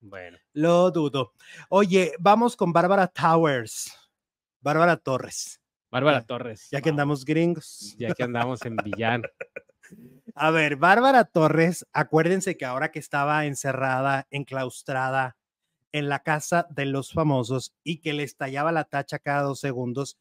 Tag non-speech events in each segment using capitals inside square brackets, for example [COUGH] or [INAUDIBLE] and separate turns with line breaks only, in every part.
Bueno.
Lo dudo. Oye, vamos con Bárbara Towers. Bárbara Torres.
Bárbara Torres.
Ya que andamos gringos.
Ya que andamos en villano. [LAUGHS]
A ver, Bárbara Torres, acuérdense que ahora que estaba encerrada, enclaustrada en la casa de los famosos y que le estallaba la tacha cada dos segundos,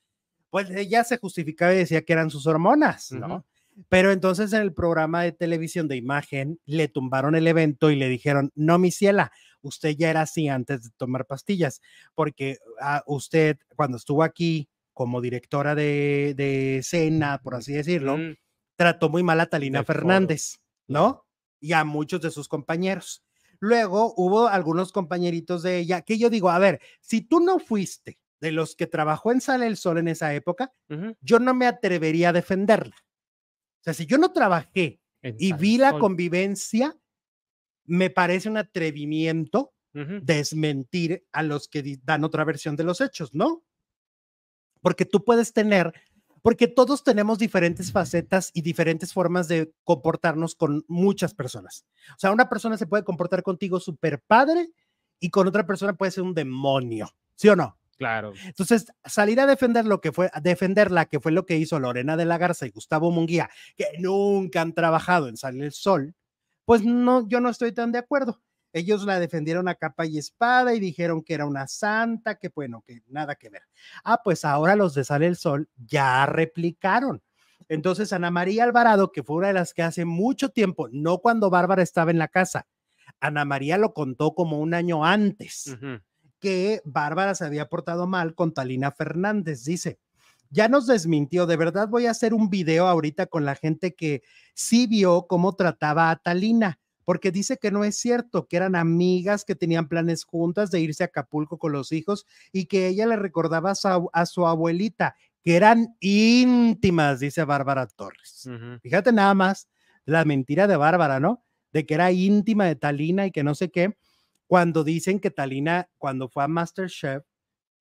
pues ella se justificaba y decía que eran sus hormonas, ¿no? Pero entonces en el programa de televisión de imagen le tumbaron el evento y le dijeron, no, mi ciela, usted ya era así antes de tomar pastillas, porque ah, usted cuando estuvo aquí como directora de, de escena, por así decirlo,
Mm,
trató muy mal a Talina
foro.
Fernández, ¿no? Y a muchos de sus compañeros. Luego hubo algunos compañeritos de ella que yo digo, a ver, si tú no fuiste de los que trabajó en Sale el Sol en esa época, yo no me atrevería a defenderla. O sea, si yo no trabajé y vi la convivencia, me parece un atrevimiento desmentir a los que dan otra versión de los hechos, ¿no? Porque tú puedes tener, porque todos tenemos diferentes facetas y diferentes formas de comportarnos con muchas personas. O sea, una persona se puede comportar contigo súper padre y con otra persona puede ser un demonio, ¿sí o no?
Claro.
Entonces, salir a defender lo que fue, a defenderla, que fue lo que hizo Lorena de la Garza y Gustavo Munguía, que nunca han trabajado en Sale el Sol, pues no, yo no estoy tan de acuerdo. Ellos la defendieron a capa y espada y dijeron que era una santa, que bueno, que nada que ver. Ah, pues ahora los de Sale el Sol ya replicaron. Entonces, Ana María Alvarado, que fue una de las que hace mucho tiempo, no cuando Bárbara estaba en la casa, Ana María lo contó como un año antes. Que Bárbara se había portado mal con Talina Fernández, dice. Ya nos desmintió, de verdad voy a hacer un video ahorita con la gente que sí vio cómo trataba a Talina, porque dice que no es cierto, que eran amigas, que tenían planes juntas de irse a Acapulco con los hijos y que ella le recordaba a su, a su abuelita, que eran íntimas, dice Bárbara Torres. Fíjate nada más la mentira de Bárbara, ¿no? De que era íntima de Talina y que no sé qué, cuando dicen que Talina, cuando fue a Masterchef,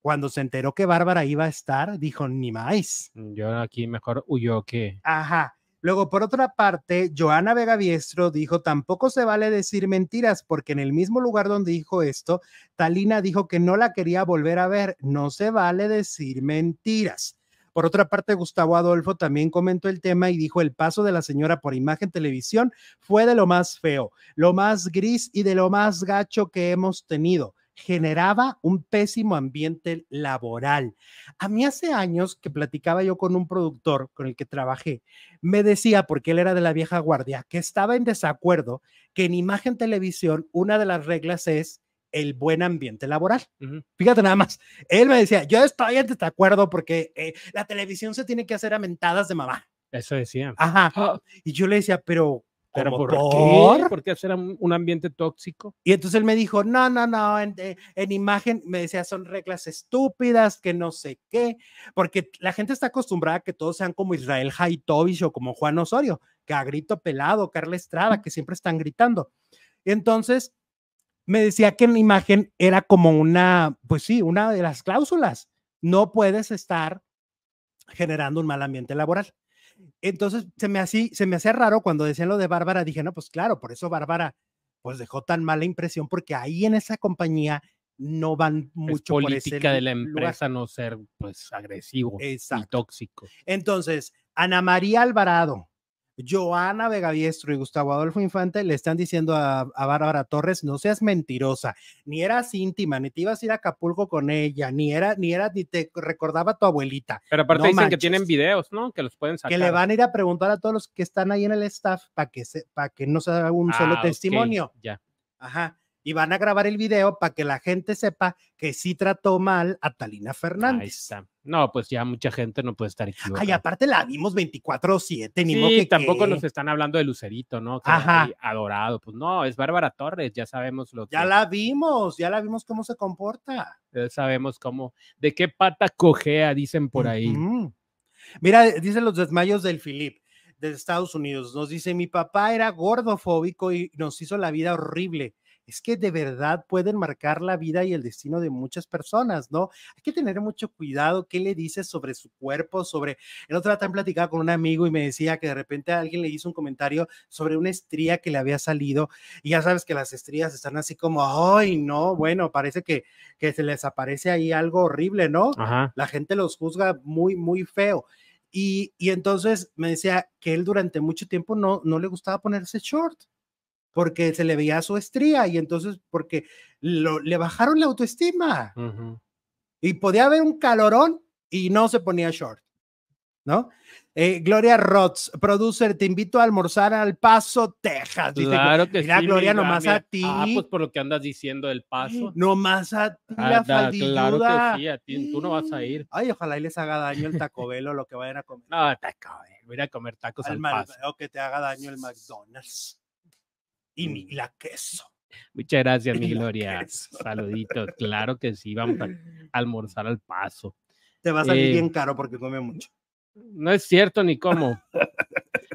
cuando se enteró que Bárbara iba a estar, dijo, ni más.
Yo aquí mejor huyó que.
Ajá. Luego, por otra parte, Joana Vega Biestro dijo, tampoco se vale decir mentiras, porque en el mismo lugar donde dijo esto, Talina dijo que no la quería volver a ver. No se vale decir mentiras. Por otra parte, Gustavo Adolfo también comentó el tema y dijo, el paso de la señora por imagen televisión fue de lo más feo, lo más gris y de lo más gacho que hemos tenido. Generaba un pésimo ambiente laboral. A mí hace años que platicaba yo con un productor con el que trabajé, me decía, porque él era de la vieja guardia, que estaba en desacuerdo que en imagen televisión una de las reglas es el buen ambiente laboral.
Ujú.
Fíjate nada más, él me decía, yo estoy en desacuerdo porque eh, la televisión se tiene que hacer a mentadas de mamá.
Eso decía.
Ajá.
Ah,
Y yo le decía, pero,
¿Pero
¿cómo
por,
por?
qué? ¿Por qué hacer un, ambiente tóxico?
Y entonces él me dijo, no, no, no, en, eh, en imagen me decía, son reglas estúpidas, que no sé qué, porque la gente está acostumbrada a que todos sean como Israel Haitovich o como Juan Osorio, que a grito pelado, Carla Estrada, que siempre están gritando. Entonces, me decía que en imagen era como una, pues sí, una de las cláusulas. No puedes estar generando un mal ambiente laboral. Entonces, se me, hacía, se me hacía raro cuando decían lo de Bárbara, dije, no, pues claro, por eso Bárbara pues dejó tan mala impresión porque ahí en esa compañía no van mucho
es
por ese
política de la
lugar.
empresa no ser pues agresivo y tóxico.
Entonces, Ana María Alvarado, Joana Vegaviestro y Gustavo Adolfo Infante le están diciendo a, a Bárbara Torres, no seas mentirosa, ni eras íntima, ni te ibas a ir a Acapulco con ella, ni era, ni era, ni te recordaba tu abuelita,
Pero aparte
No
dicen que tienen videos, ¿no? Que los pueden sacar.
que le van a ir a preguntar a todos los que están ahí en el staff para que se, para que no se haga un solo
Ah,
testimonio.
Ya.
Ajá. Y van a grabar el video para que la gente sepa que sí trató mal a Talina
Ahí
Fernández.
está. No, pues ya mucha gente no puede estar equivocada.
Ay, aparte la vimos 24-7, ni
Sí,
modo que
tampoco nos están hablando de Lucerito, ¿no? Que
Ajá.
adorado. Pues no, es Bárbara Torres, ya sabemos lo que.
Ya la vimos, ya la vimos cómo se comporta.
ya sabemos cómo. ¿De qué pata cojea? Dicen por ahí.
Mira, dicen los desmayos del Philip de Estados Unidos. Nos dice, mi papá era gordofóbico y nos hizo la vida horrible. Es que de verdad pueden marcar la vida y el destino de muchas personas, ¿no? Hay que tener mucho cuidado qué le dices sobre su cuerpo, sobre... El otro día también platicaba con un amigo y me decía que de repente alguien le hizo un comentario sobre una estría que le había salido y ya sabes que las estrías están así como, ay, no, bueno, parece que, que se les aparece ahí algo horrible, ¿no?
Ajá.
La gente los juzga muy, muy feo. Y, y entonces me decía que él durante mucho tiempo no, no le gustaba ponerse short porque se le veía su estría y entonces porque lo, le bajaron la autoestima
ujú.
y podía haber un calorón y no se ponía short, ¿no? Eh, Gloria Roth, producer, te invito a almorzar al Paso, Texas. Dice,
Claro que
mira,
sí.
Gloria,
mira,
nomás
mira.
a ti.
Ah, pues por lo que andas diciendo del paso.
Nomás a ti
Ah,
la
da- claro que sí, a ti, tú no vas a ir.
Ay, ojalá y les haga daño el Taco Bell o lo que vayan a comer.
No, taco, eh, voy a comer tacos
Al
al paso.
o que te haga daño el McDonald's. Y
Mm.
la queso.
Muchas gracias, [LAUGHS] mi Gloria. Saluditos. Claro que sí, vamos a [LAUGHS] almorzar al paso.
Te va a salir
Eh,
bien caro porque come mucho.
No es cierto ni cómo.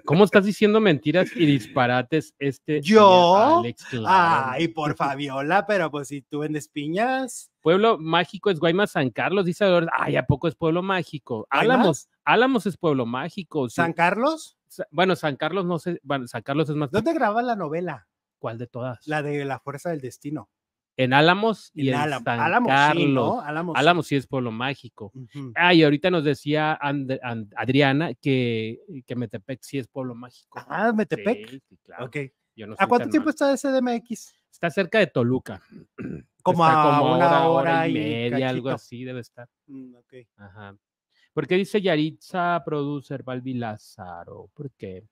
¿Cómo estás diciendo mentiras y disparates este
¿Yo?
Alex? Claro.
Ay, por Fabiola, pero pues si tú vendes piñas.
Pueblo mágico es Guaymas San Carlos, dice Dolores. Ay, ¿a poco es pueblo mágico?
¿Hay
Álamos, Álamos es pueblo mágico. sí.
San Carlos,
Bueno, San Carlos no sé, bueno, San Carlos es más.
¿dónde grabas la novela?
¿Cuál de todas?
La de La Fuerza del Destino.
En Álamos y
En
en,
Álamo.
San
Álamo, sí,
Carlos.
¿no? Sí.
Álamos sí es pueblo mágico. Ah, y ahorita nos decía And- And- Adriana que, que Metepec sí es pueblo mágico.
Ah, Metepec.
Sí, sí, claro. Yo no
¿A cuánto tiempo
mal.
está de CDMX?
Está cerca de Toluca. [CLEARS THROAT]
Como
Está
a
como
una
hora, y media, algo así debe estar.
Mm.
Ajá. ¿Por qué dice Yaritza Producer Balbi Lázaro? ¿Por qué?